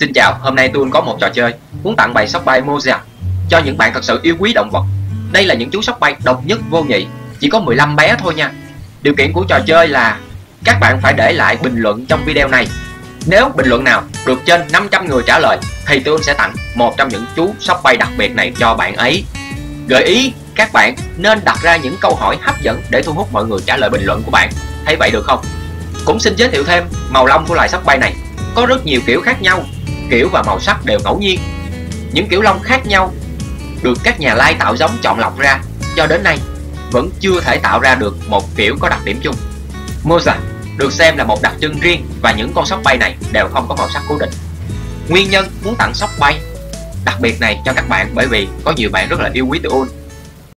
Xin chào, hôm nay tôi có một trò chơi muốn tặng bài sóc bay Moza cho những bạn thật sự yêu quý động vật. Đây là những chú sóc bay độc nhất vô nhị, chỉ có 15 bé thôi nha. Điều kiện của trò chơi là các bạn phải để lại bình luận trong video này. Nếu bình luận nào được trên 500 người trả lời thì tôi sẽ tặng một trong những chú sóc bay đặc biệt này cho bạn ấy. Gợi ý các bạn nên đặt ra những câu hỏi hấp dẫn để thu hút mọi người trả lời bình luận của bạn. Thấy vậy được không? Cũng xin giới thiệu thêm màu lông của loài sóc bay này. Có rất nhiều kiểu khác nhau kiểu và màu sắc đều ngẫu nhiên. Những kiểu lông khác nhau được các nhà lai tạo giống chọn lọc ra cho đến nay, vẫn chưa thể tạo ra được một kiểu có đặc điểm chung. Mozart được xem là một đặc trưng riêng và những con sóc bay này đều không có màu sắc cố định. Nguyên nhân muốn tặng sóc bay đặc biệt này cho các bạn bởi vì có nhiều bạn rất là yêu quý tụi